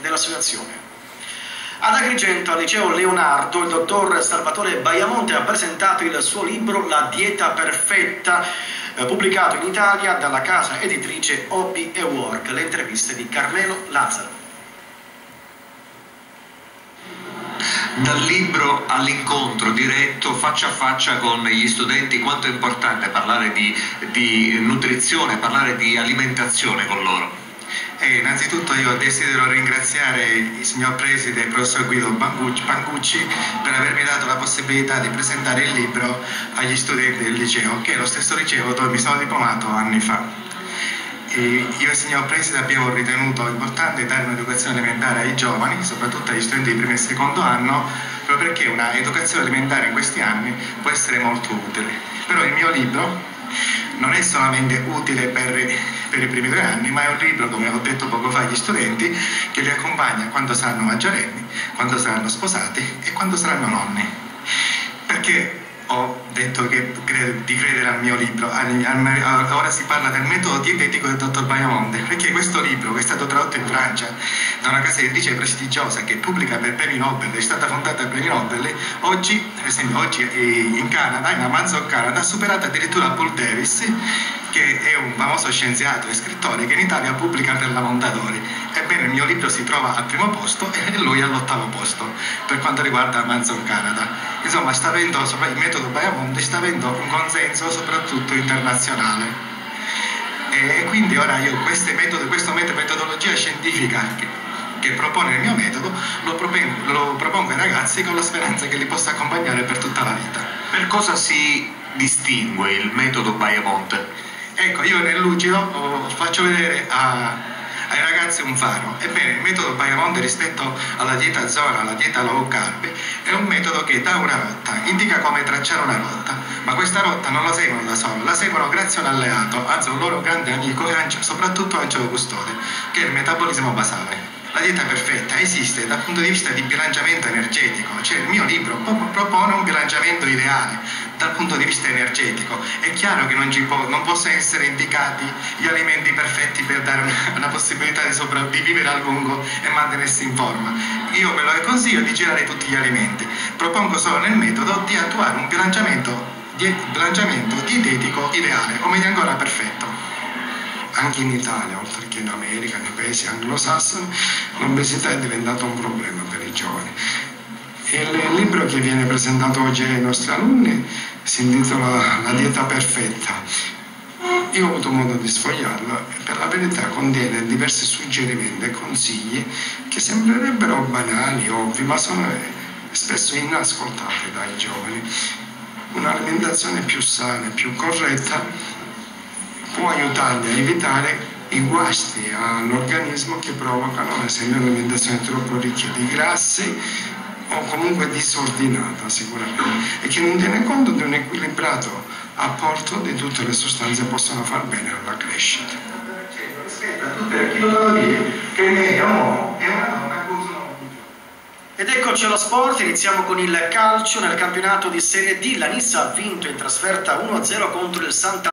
dell'associazione. Ad Agrigento, al liceo Leonardo, il dottor Salvatore Baiamonte ha presentato il suo libro La dieta perfetta, eh, pubblicato in Italia dalla casa editrice Hobby e Work. Le interviste di Carmelo Lazzaro. dal libro all'incontro diretto faccia a faccia con gli studenti quanto è importante parlare di, di nutrizione, parlare di alimentazione con loro. Eh, innanzitutto io desidero ringraziare il signor Preside, il professor Guido Bangucci, per avermi dato la possibilità di presentare il libro agli studenti del liceo, che è lo stesso liceo dove mi sono diplomato anni fa. E io e il signor Preside abbiamo ritenuto importante dare un'educazione alimentare ai giovani, soprattutto agli studenti di primo e secondo anno, proprio perché una educazione alimentare in questi anni può essere molto utile. Però il mio libro non è solamente utile per, per, i primi due anni, ma è un libro, come ho detto poco fa agli studenti, che li accompagna quando saranno maggiorenni, quando saranno sposati e quando saranno nonni. Perché ho detto che, di credere al mio libro. Ora si parla del metodo dietetico del dottor Baiamonte, perché questo libro, che è stato tradotto in Francia da una casa editrice prestigiosa che pubblica per premi Nobel, è stata fondata per premi Nobel, oggi, per esempio, oggi in Canada, in Amazon Canada, ha superato addirittura Paul Davis, che è un famoso scienziato e scrittore che in Italia pubblica per la Mondadori. Ebbene, il mio libro si trova al primo posto e lui all'ottavo posto per quanto riguarda Amazon Canada. Insomma, sta avendo, il metodo Baiamonte sta avendo un consenso soprattutto internazionale. E quindi ora io metodo, questa metodologia scientifica che, propone il mio metodo lo propongo, lo propongo ai ragazzi con la speranza che li possa accompagnare per tutta la vita. Per cosa si distingue il metodo Baiamonte? Ecco, io nel lucido oh, faccio vedere a, ai ragazzi un faro. Ebbene, il metodo Baiamonte rispetto alla dieta zona, alla dieta low carb, è un metodo che dà una rotta, indica come tracciare una rotta, ma questa rotta non la seguono da solo, la seguono grazie a un alleato, anzi un loro grande amico e soprattutto Angelo Custode, che è il metabolismo basale. La dieta perfetta esiste dal punto di vista di bilanciamento energetico, cioè il mio libro propone un bilanciamento ideale dal punto di vista energetico. È chiaro che non, può, non possono essere indicati gli alimenti perfetti per dare una, una possibilità di sopravvivere a lungo e mantenersi in forma. Io ve lo consiglio di girare tutti gli alimenti. Propongo solo nel metodo di attuare un bilanciamento, di, bilanciamento dietetico ideale, o meglio ancora perfetto anche in Italia, oltre che in America, nei paesi anglosassoni, l'obesità è diventata un problema per i giovani. Il libro che viene presentato oggi ai nostri alunni si intitola La dieta perfetta. Io ho avuto modo di sfogliarlo e per la verità contiene diversi suggerimenti e consigli che sembrerebbero banali, ovvi, ma sono spesso inascoltati dai giovani. Un'alimentazione più sana e più corretta può aiutarli a evitare i guasti all'organismo che provocano ad esempio un'alimentazione troppo ricca di grassi o comunque disordinata sicuramente e che non tiene conto di un equilibrato apporto di tutte le sostanze che possono far bene alla crescita. Ed eccoci allo sport, iniziamo con il calcio nel campionato di Serie D. La Nissa ha vinto in trasferta 1-0 contro il Santa